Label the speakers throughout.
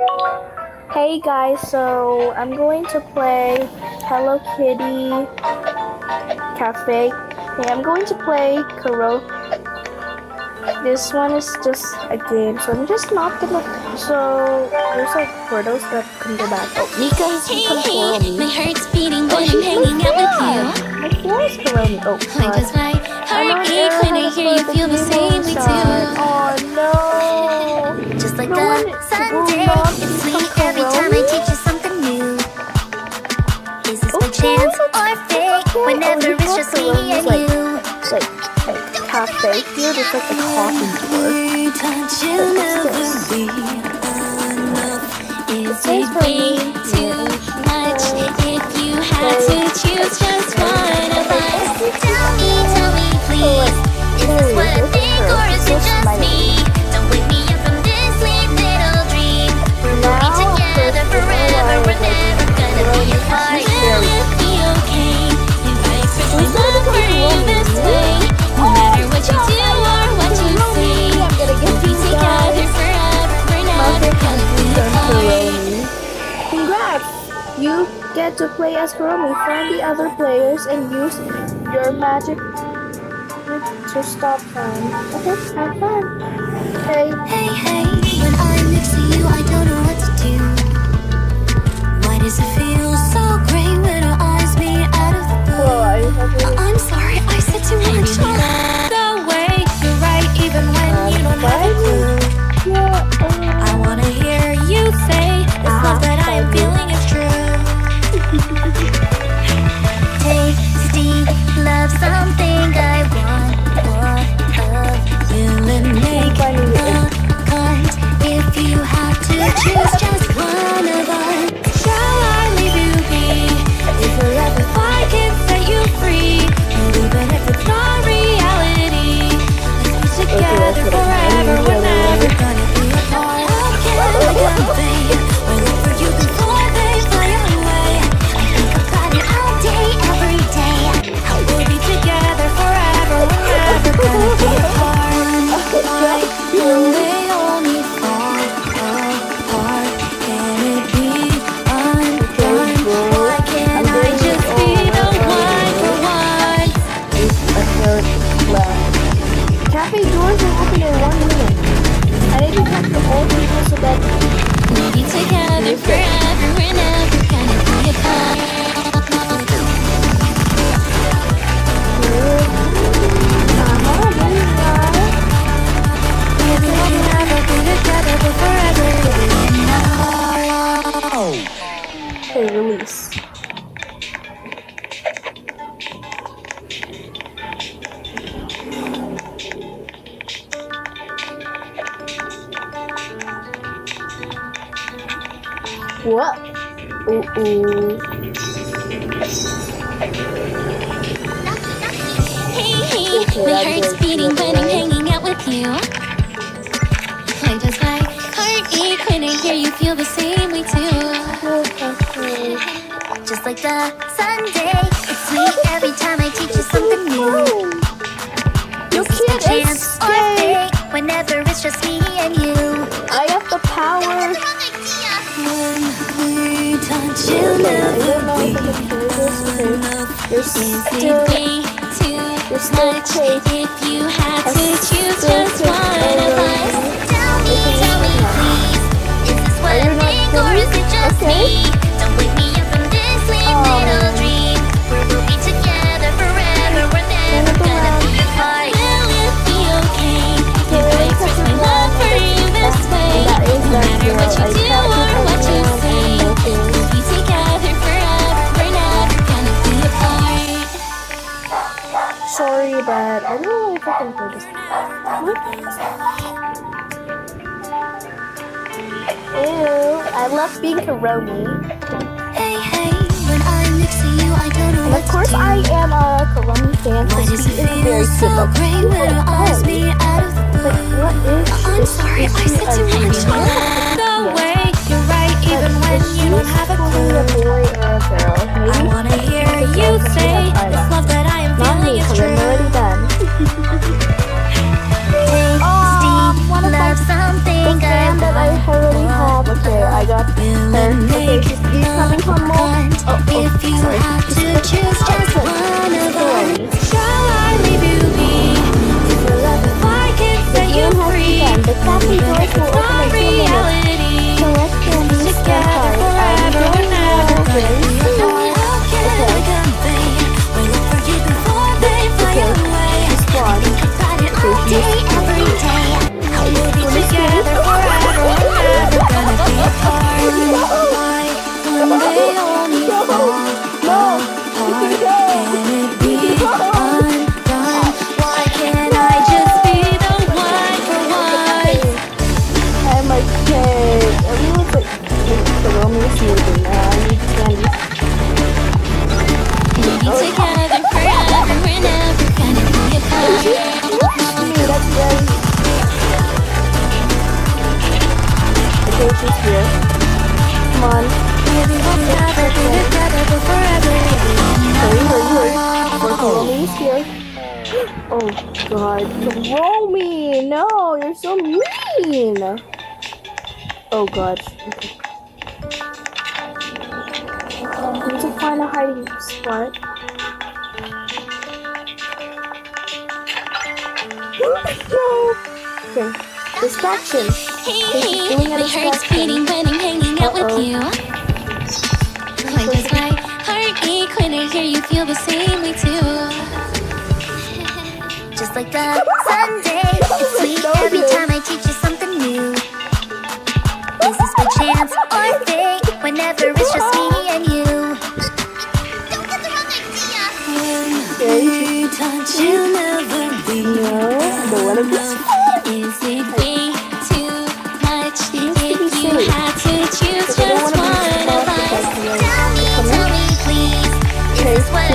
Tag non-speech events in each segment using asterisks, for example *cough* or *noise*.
Speaker 1: Hey guys, so I'm going to play Hello Kitty Cafe. Hey, I'm going to play Karo. This one is just a game, so I'm just not gonna. So there's like portals that can go back. Oh, Mika has become
Speaker 2: Hey, my heart's beating when oh, I'm
Speaker 1: she's
Speaker 2: hanging out with you.
Speaker 1: My floor is Kuromi. Oh,
Speaker 2: Why
Speaker 1: God.
Speaker 2: does my
Speaker 1: I'm
Speaker 2: heart ache when I hear you feel the same way too?
Speaker 1: Oh no!
Speaker 2: Just like
Speaker 1: No
Speaker 2: a
Speaker 1: one will
Speaker 2: Sunday, it's sweet every time I teach you something new. Is this by chance or fake? Whenever it's just me and
Speaker 1: like-
Speaker 2: you.
Speaker 1: Like, like cafe here. There's like a coffee door.
Speaker 2: Touch
Speaker 1: will never
Speaker 2: be enough. Is
Speaker 1: says
Speaker 2: it
Speaker 1: for
Speaker 2: way too much if you had to choose just one You
Speaker 1: get to play as Kuromi, find the other players, and use your magic to stop them. Okay, have fun. Okay,
Speaker 2: Hey, hey, when I'm next to you, I don't know What?
Speaker 1: Ooh, ooh.
Speaker 2: Hey, hey, my heart's beating when I'm hanging out with you. Why does my heart ache when I hear you feel the same way too? Just like the Sunday, it's sweet every time I teach you something Is
Speaker 1: still
Speaker 2: it way too
Speaker 1: there's still
Speaker 2: much if you had to choose just one of us? Tell me, tell me, please. Is this what I think or is it just me? I
Speaker 1: don't know if I can this. Ew, I love being Kuromi.
Speaker 2: Hey, hey, when I'm next to you, I don't know
Speaker 1: And of course. I am a Kuromi fan because
Speaker 2: does
Speaker 1: he
Speaker 2: it
Speaker 1: is very
Speaker 2: so
Speaker 1: cute.
Speaker 2: great when eyes out of the
Speaker 1: But
Speaker 2: blue?
Speaker 1: what is uh,
Speaker 2: I'm
Speaker 1: is-
Speaker 2: sorry, I said too much. The way you're right, even when you don't have a
Speaker 1: fully a boy or a girl?
Speaker 2: Oh, oh,
Speaker 1: if
Speaker 2: you sorry.
Speaker 1: to
Speaker 2: choose
Speaker 1: just one of us. Here. Come on. Hurry, hurry, hurry. Is here. Oh god. Kuromi! No, you're so mean! Oh god. I need to find a hiding spot. okay. Distraction.
Speaker 2: Hey,
Speaker 1: a
Speaker 2: my heart's beating when I'm hanging out with
Speaker 1: Uh-oh.
Speaker 2: you. Why does my heart ache when I hear you feel the same way too? Just like the Sunday, it's sweet every time I teach you something new. Is this by chance or fate? Whenever it's just me and you. Don't get the wrong idea.
Speaker 1: Okay.
Speaker 2: Touch you never be.
Speaker 1: No, don't wanna be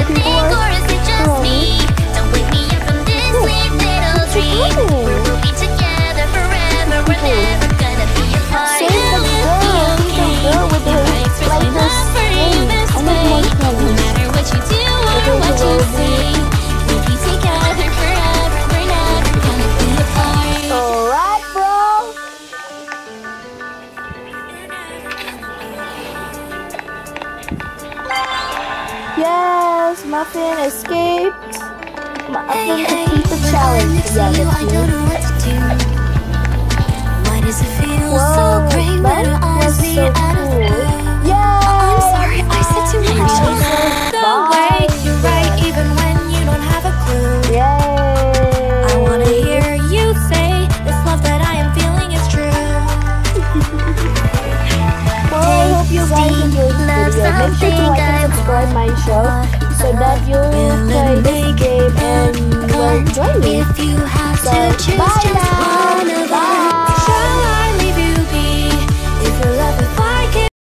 Speaker 1: Okay,
Speaker 2: Is this what I
Speaker 1: two
Speaker 2: think,
Speaker 1: people
Speaker 2: or is it just
Speaker 1: Kuromi.
Speaker 2: me? Don't wake me up from this sweet little dream.
Speaker 1: happening?
Speaker 2: We'll be together forever. We're never gonna be apart.
Speaker 1: Save the girl,
Speaker 2: be
Speaker 1: the girl with the-
Speaker 2: I
Speaker 1: like this
Speaker 2: love for you
Speaker 1: thing. I need more
Speaker 2: way? No matter what you do or what you say, we'll be together forever. We're never gonna be apart.
Speaker 1: Alright, bro. Muffin escaped. Muffin defeat the challenge.
Speaker 2: You,
Speaker 1: that's
Speaker 2: I don't know what to do. Why does it feel
Speaker 1: Whoa,
Speaker 2: so great
Speaker 1: that
Speaker 2: when eyes
Speaker 1: so
Speaker 2: out of
Speaker 1: cool.
Speaker 2: blue?
Speaker 1: Yeah.
Speaker 2: I'm sorry, I said too much. The
Speaker 1: Bye.
Speaker 2: way you're right, even when you don't have a clue.
Speaker 1: Yay.
Speaker 2: I wanna hear you say this love that I am feeling is true. *laughs*
Speaker 1: Well, I hope you guys enjoyed this video. Make sure to like and subscribe my show so that you'll play this game and well join me.
Speaker 2: If you have
Speaker 1: So,
Speaker 2: to choose
Speaker 1: bye
Speaker 2: just